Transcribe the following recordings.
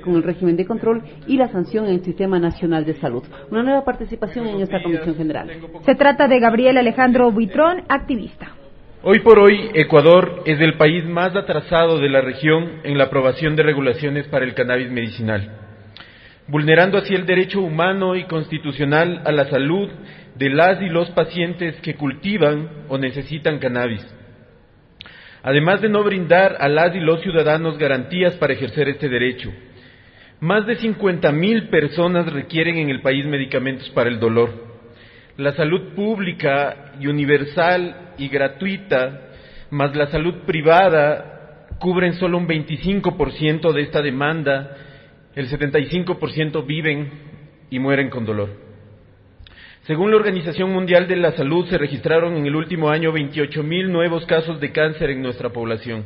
con el régimen de control y la sanción en el Sistema Nacional de Salud. Una nueva participación en esta Comisión General. Se trata de Gabriel Alejandro Buitrón, activista. Hoy por hoy, Ecuador es el país más atrasado de la región en la aprobación de regulaciones para el cannabis medicinal, vulnerando así el derecho humano y constitucional a la salud de las y los pacientes que cultivan o necesitan cannabis además de no brindar a las y los ciudadanos garantías para ejercer este derecho. Más de 50.000 personas requieren en el país medicamentos para el dolor. La salud pública y universal y gratuita, más la salud privada, cubren solo un 25% de esta demanda, el 75% viven y mueren con dolor. Según la Organización Mundial de la Salud, se registraron en el último año 28.000 nuevos casos de cáncer en nuestra población.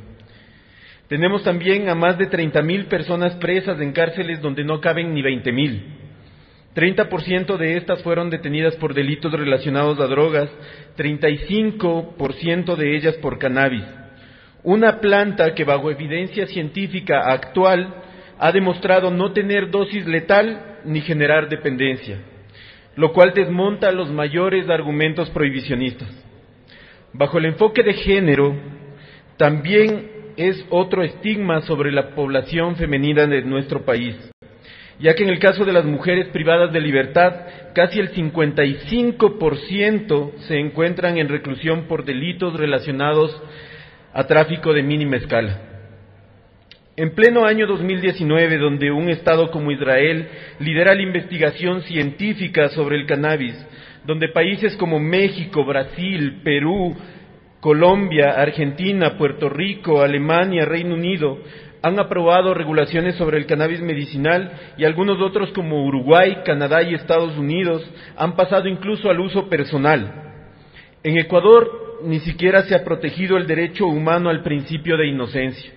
Tenemos también a más de 30.000 personas presas en cárceles donde no caben ni 20.000. 30% de estas fueron detenidas por delitos relacionados a drogas, 35% de ellas por cannabis. Una planta que bajo evidencia científica actual ha demostrado no tener dosis letal ni generar dependencia lo cual desmonta los mayores argumentos prohibicionistas. Bajo el enfoque de género, también es otro estigma sobre la población femenina de nuestro país, ya que en el caso de las mujeres privadas de libertad, casi el 55% se encuentran en reclusión por delitos relacionados a tráfico de mínima escala. En pleno año 2019, donde un Estado como Israel lidera la investigación científica sobre el cannabis, donde países como México, Brasil, Perú, Colombia, Argentina, Puerto Rico, Alemania, Reino Unido han aprobado regulaciones sobre el cannabis medicinal y algunos otros como Uruguay, Canadá y Estados Unidos han pasado incluso al uso personal. En Ecuador ni siquiera se ha protegido el derecho humano al principio de inocencia.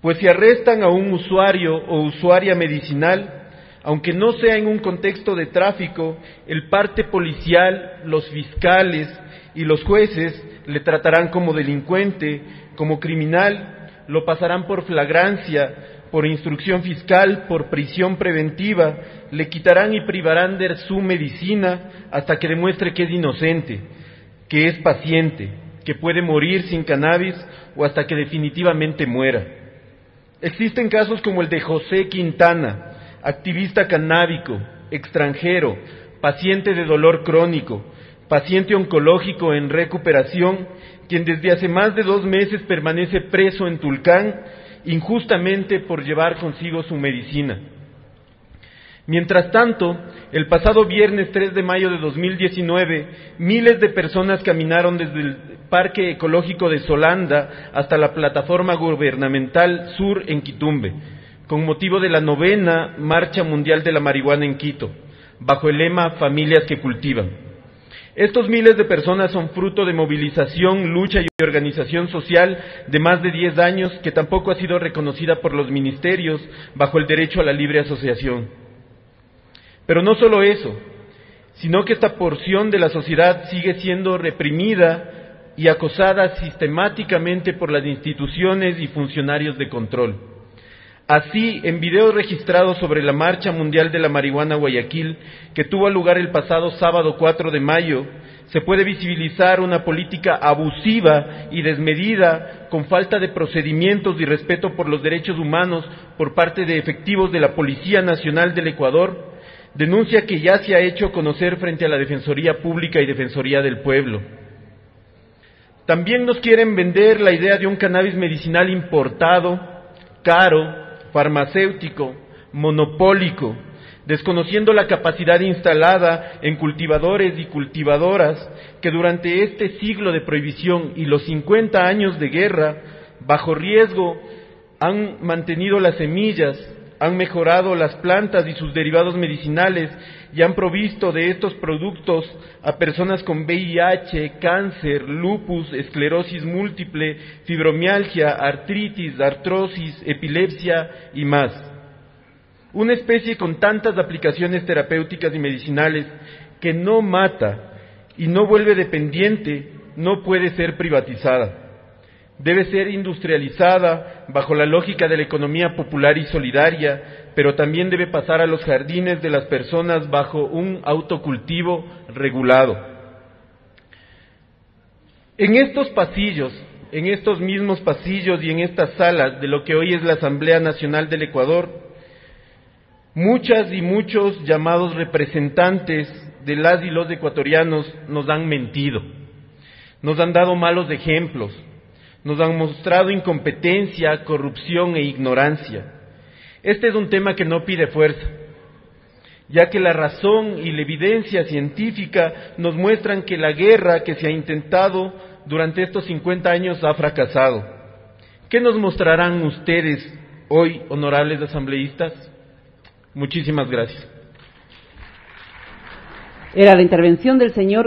Pues si arrestan a un usuario o usuaria medicinal, aunque no sea en un contexto de tráfico, el parte policial, los fiscales y los jueces le tratarán como delincuente, como criminal, lo pasarán por flagrancia, por instrucción fiscal, por prisión preventiva, le quitarán y privarán de su medicina hasta que demuestre que es inocente, que es paciente, que puede morir sin cannabis o hasta que definitivamente muera. Existen casos como el de José Quintana, activista canábico, extranjero, paciente de dolor crónico, paciente oncológico en recuperación, quien desde hace más de dos meses permanece preso en Tulcán injustamente por llevar consigo su medicina. Mientras tanto, el pasado viernes 3 de mayo de 2019, miles de personas caminaron desde el Parque Ecológico de Solanda hasta la plataforma gubernamental Sur en Quitumbe, con motivo de la novena Marcha Mundial de la Marihuana en Quito, bajo el lema Familias que cultivan. Estos miles de personas son fruto de movilización, lucha y organización social de más de diez años que tampoco ha sido reconocida por los ministerios bajo el derecho a la libre asociación. Pero no solo eso, sino que esta porción de la sociedad sigue siendo reprimida y acosada sistemáticamente por las instituciones y funcionarios de control. Así, en videos registrados sobre la Marcha Mundial de la Marihuana Guayaquil, que tuvo lugar el pasado sábado 4 de mayo, se puede visibilizar una política abusiva y desmedida, con falta de procedimientos y respeto por los derechos humanos por parte de efectivos de la Policía Nacional del Ecuador, denuncia que ya se ha hecho conocer frente a la Defensoría Pública y Defensoría del Pueblo. También nos quieren vender la idea de un cannabis medicinal importado, caro, farmacéutico, monopólico, desconociendo la capacidad instalada en cultivadores y cultivadoras que durante este siglo de prohibición y los 50 años de guerra, bajo riesgo, han mantenido las semillas, han mejorado las plantas y sus derivados medicinales y han provisto de estos productos a personas con VIH, cáncer, lupus, esclerosis múltiple, fibromialgia, artritis, artrosis, epilepsia y más. Una especie con tantas aplicaciones terapéuticas y medicinales que no mata y no vuelve dependiente no puede ser privatizada. Debe ser industrializada bajo la lógica de la economía popular y solidaria, pero también debe pasar a los jardines de las personas bajo un autocultivo regulado. En estos pasillos, en estos mismos pasillos y en estas salas de lo que hoy es la Asamblea Nacional del Ecuador, muchas y muchos llamados representantes de las y los ecuatorianos nos han mentido, nos han dado malos ejemplos, nos han mostrado incompetencia, corrupción e ignorancia. Este es un tema que no pide fuerza, ya que la razón y la evidencia científica nos muestran que la guerra que se ha intentado durante estos 50 años ha fracasado. ¿Qué nos mostrarán ustedes hoy, honorables asambleístas? Muchísimas gracias. Era la intervención del señor